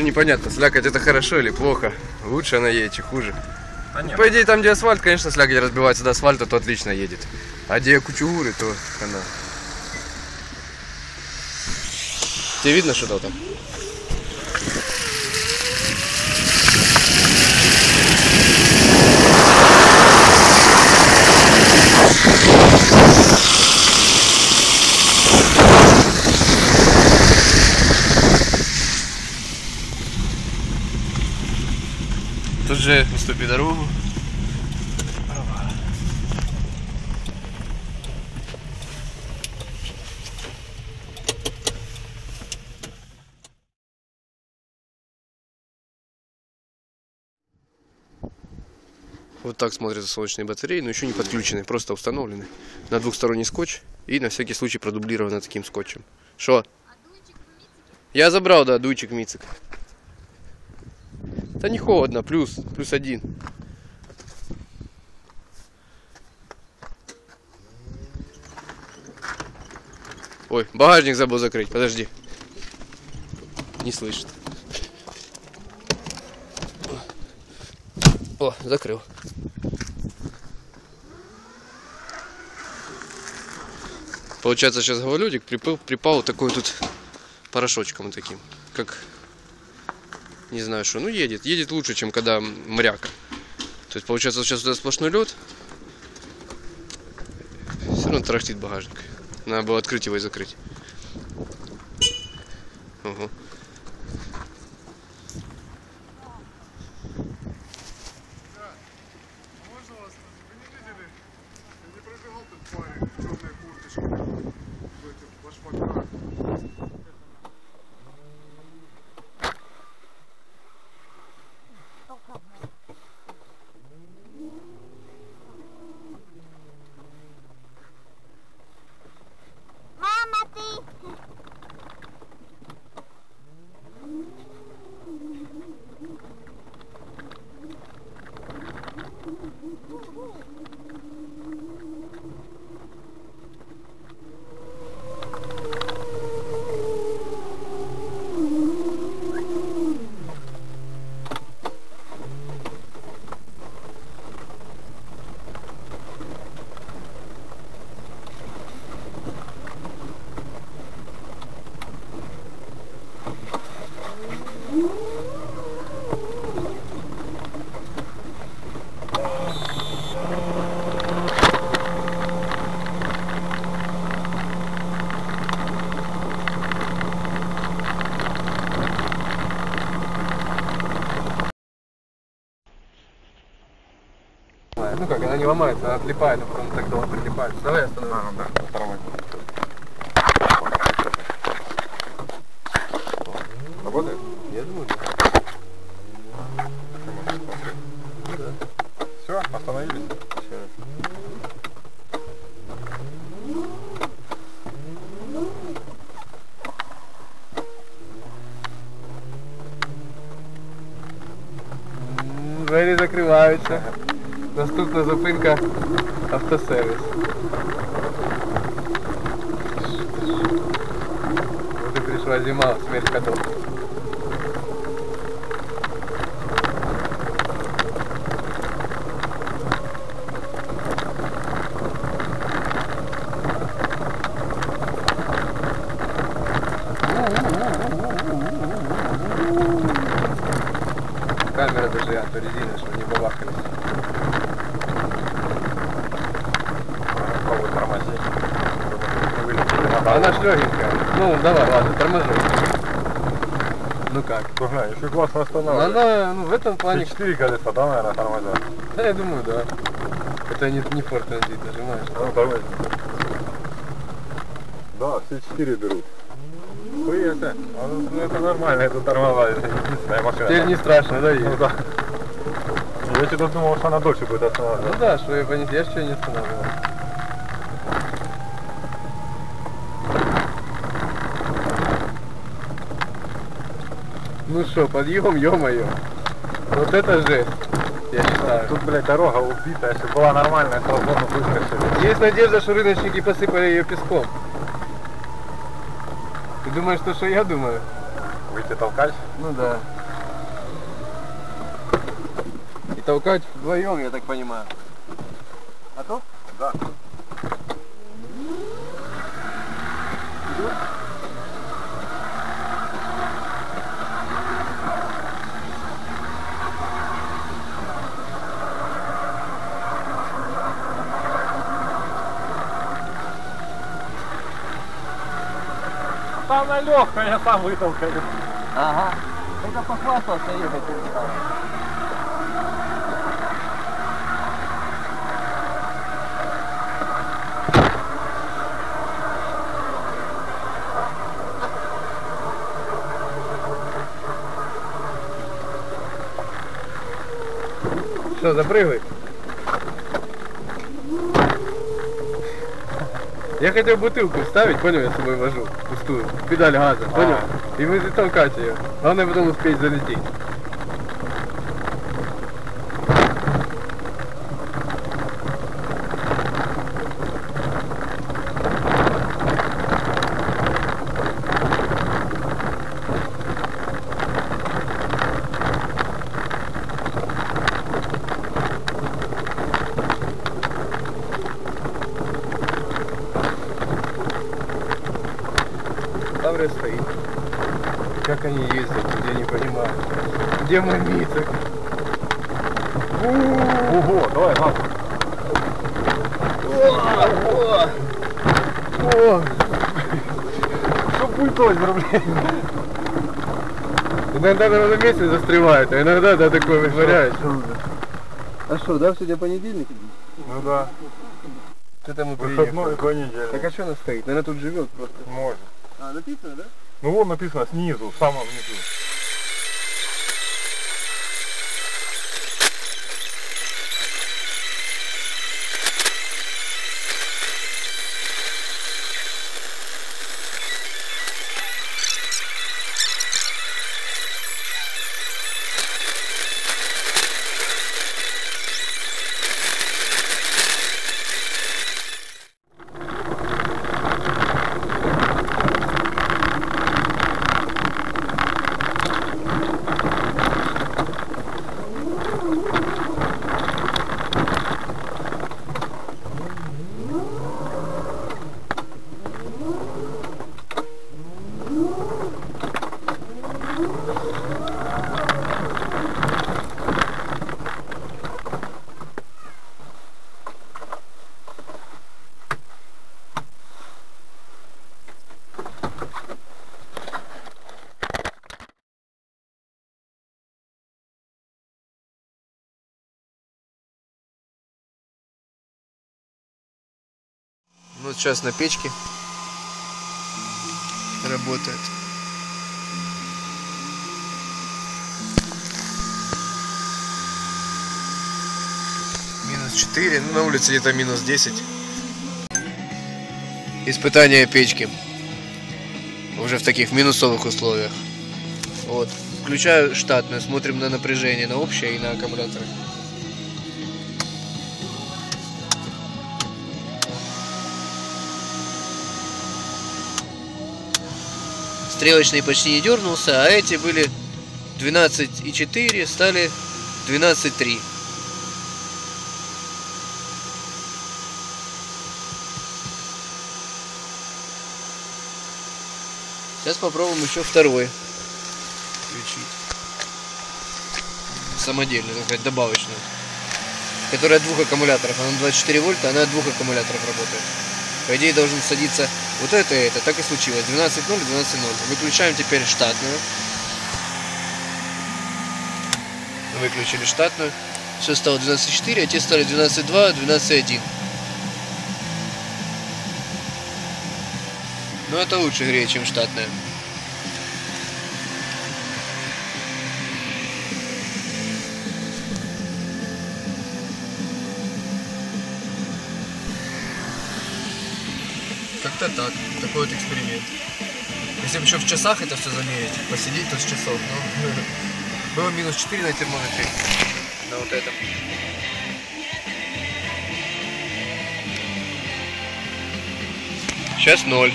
Даже непонятно, слякоть это хорошо или плохо. Лучше она едет, чи хуже. А нет. По идее, там, где асфальт, конечно, слякоть разбивается до асфальта, то отлично едет. А где кучугуры, то она. Тебе видно что-то там? Тут же уступи дорогу. Вот так смотрятся солнечные батареи, но еще не подключены, просто установлены. На двухсторонний скотч и на всякий случай продублировано таким скотчем. Что? Я забрал, да, дуйчик Мицик. Да не холодно, плюс, плюс один. Ой, багажник забыл закрыть, подожди. Не слышит. О, закрыл. Получается, сейчас гололедик припал, припал такой тут порошочком таким, как не знаю что, ну едет, едет лучше, чем когда мряка. То есть получается сейчас вот сплошной лед, все равно тарахтит багажник. Надо было открыть его и закрыть. Вас? Вы не. Ну ломается, она отлипает, а потом так долго прилипает. Давай остановим. А, ну да, второй. Работает? Я думаю, да. Все, остановились. Наступна зупинка автосервіс. Вот и пришла зима, смерть котов. Камера даже авторезина, чтобы не бабахались. Попробуй тормозить. Не вылетели на А дорогу. Она ж легенькая. Ну, давай, ладно, торможу. Ну как? Слушай, еще классно Ну, останавливает. Она, ну, в этом плане, четыре колеса, да, наверное, тормозят? да, я думаю, да. Это не, не Ford Transit, нажимаешь. Ну, тормози. Да, все четыре берут. Хуя-то. А, Ну, это нормально, это тормоза, это единственная машина. Теперь не страшно, да, Ну да. Я что-то думал, что она дольше будет Ну останавливаться. да, что я понес, я что не останавливал. Ну что, подъем, ё-моё. Вот это жесть, я считаю. Тут, блядь, дорога убита, если была нормальная, то зону выскочили. Есть надежда, что рыночники посыпали ее песком. Ты думаешь, то, что я думаю? будете толкать? Ну да. И толкать вдвоем, я так понимаю. А то? Да. Она легкая, я сам вытолкаю. Ага. Это похвастался ехать. Что, запрыгивай? Я хотел бутылку ставить, понял, я с собой вожу, пустую, педаль газа, понял? И мы толкать ее. Главное потом успеть залететь. Таврия стоит. Как они ездят, я не понимаю. Где мой Миток? Ого, давай, газ. О, что будет блин? Иногда на ровном месте застревает, а иногда да, такое вытворяет. А что, да, сегодня понедельник? Ну да. Это мы Выходной понедельник. Так а что она стоит? Наверное, тут живет просто. Может. А, написано, да? Ну вон написано снизу, в самом низу. Сейчас на печке работает. Минус 4, ну на улице где-то минус 10. Испытание печки. Уже в таких минусовых условиях. Вот. Включаю штатную, смотрим на напряжение, на общее и на аккумуляторы. Стрелочный почти не дернулся, а эти были 12,4 стали 12,3. Сейчас попробуем еще второй включить. Самодельную, так сказать, добавочную. Которая от двух аккумуляторов. Она 24 вольта, она от двух аккумуляторов работает. По идее должен садиться вот это и это. Так и случилось. 12.0 12.0. Выключаем теперь штатную. Выключили штатную. Все стало 12.4, а те стали 12.2, 12.1. Но это лучше греет, чем штатная. как-то так. Такой вот эксперимент. Если бы еще в часах это все замерить, посидеть, то с часов. Но... Ну, было минус 4 на термометре. На вот этом. Сейчас ноль.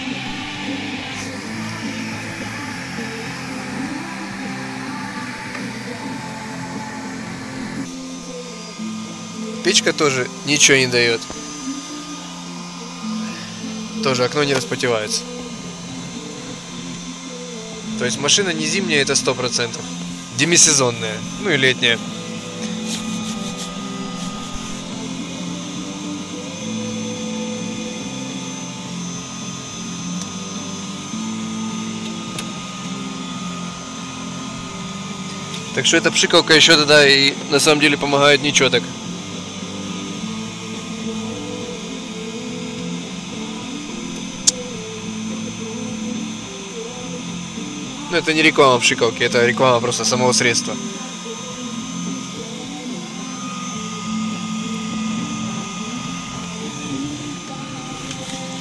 Печка тоже ничего не дает. Тоже окно не распотевается. То есть машина не зимняя, это сто процентов. Демисезонная, ну и летняя. Так что эта пшикалка еще тогда и на самом деле помогает ничего так. Ну это не реклама пшикалки, это реклама просто самого средства.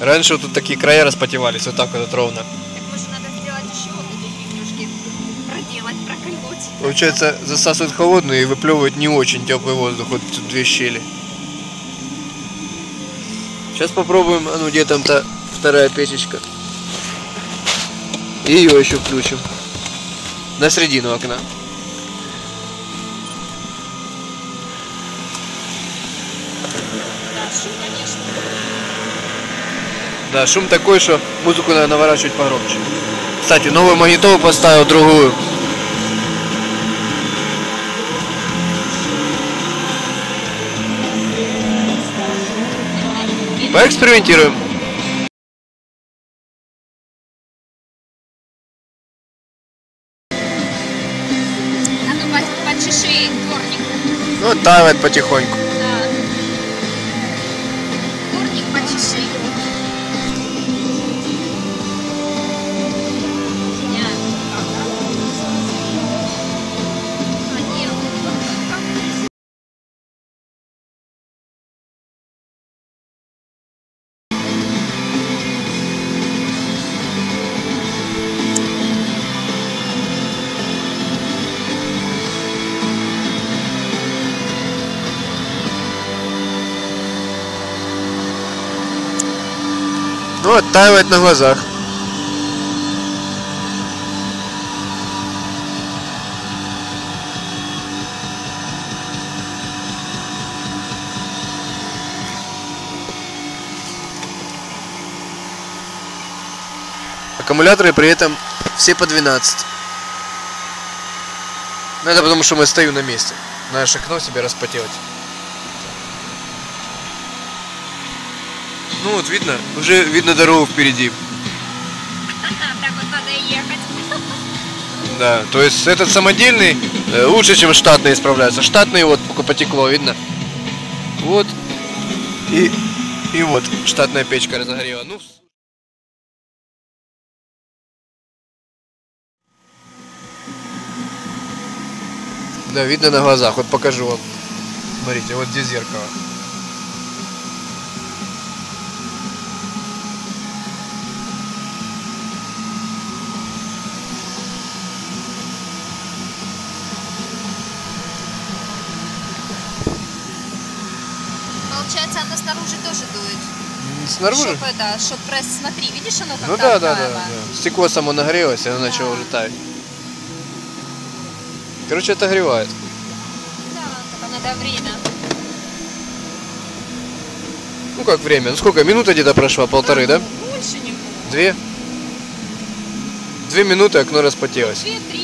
Раньше вот тут такие края распотевались, вот так вот, вот ровно. Так может надо сделать еще вот эти фигнюшки, проделать, проколоть. Получается, засасывает холодную и выплевывает не очень теплый воздух, вот тут две щели. Сейчас попробуем, а ну где там-то вторая печечка. И ее еще включим. На середину окна. Да, шум, такой, что музыку надо наворачивать погромче. Кстати, новую магнитолу поставил, другую. Поэкспериментируем. Потихоньку. Оттаивает на глазах. Аккумуляторы при этом все по 12. Ну это потому что мы стою на месте. Наше окно себе распотелать. Ну вот видно, уже видно дорогу впереди. Так вот надо ехать. Да, то есть этот самодельный э, лучше, чем штатный справляется. Штатный вот потекло, видно. Вот. И, и вот штатная печка разогрела. Ну, Да, видно на глазах. Вот покажу вам. Смотрите, вот здесь зеркало. Получается, оно снаружи тоже дует. М, Снаружи? Чтоб это, чтоб пресс, смотри, видишь, оно как Ну да, да, да, да. Стекло само нагрелось, и оно начало уже таять. Короче, это огревает. Да, только надо время. Ну как время? Ну сколько? Минута где-то прошла? Полторы, да? Больше не будет. Две? Две минуты окно распотелось. Две-три